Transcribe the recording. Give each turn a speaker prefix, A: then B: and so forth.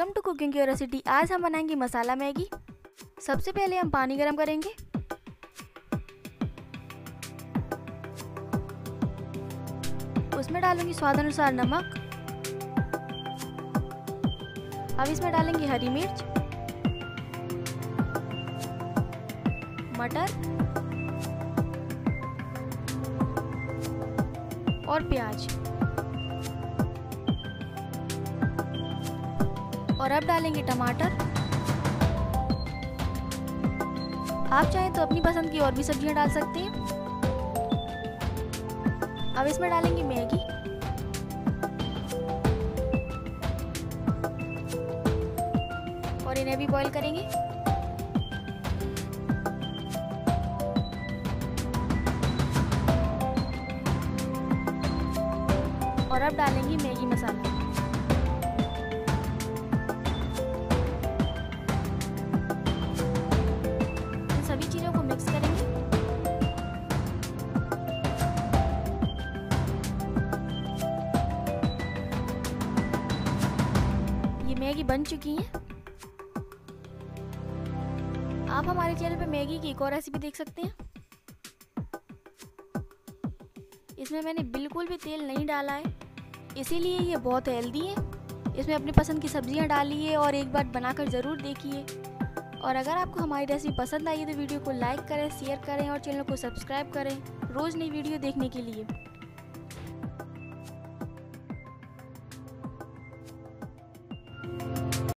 A: Welcome to cooking curiosity आज हम बनाएँगे मसाला मैगी। सबसे पहले हम पानी गरम करेंगे। उसमें डालूँगी स्वाद अनुसार नमक। अब इसमें डालेंगे हरी मिर्च। मटर। और प्याज। और अब डालेंगे टमाटर। आप चाहें तो अपनी पसंद की और भी सब्ज़ियाँ डाल सकते हैं। अब इसमें डालेंगे मैगी। और इन्हें भी बॉईल करेंगे। और अब डालेंगे मैगी मसाला। मैगी बन चुकी है? आप हमारे चैनल पे मैगी की एक और रेसिपी देख सकते हैं। इसमें मैंने बिल्कुल भी तेल नहीं डाला है। इसीलिए ये बहुत हेल्दी है। इसमें अपनी पसंद की सब्ज़ियाँ डालिए और एक बार बनाकर ज़रूर देखिए। और अगर आपको हमारी रेसिपी पसंद आई है तो वीडियो को लाइक करें शेयर करें और चैनल को सब्सक्राइब करें। रोज़ नई वीडियो देखने के लिए।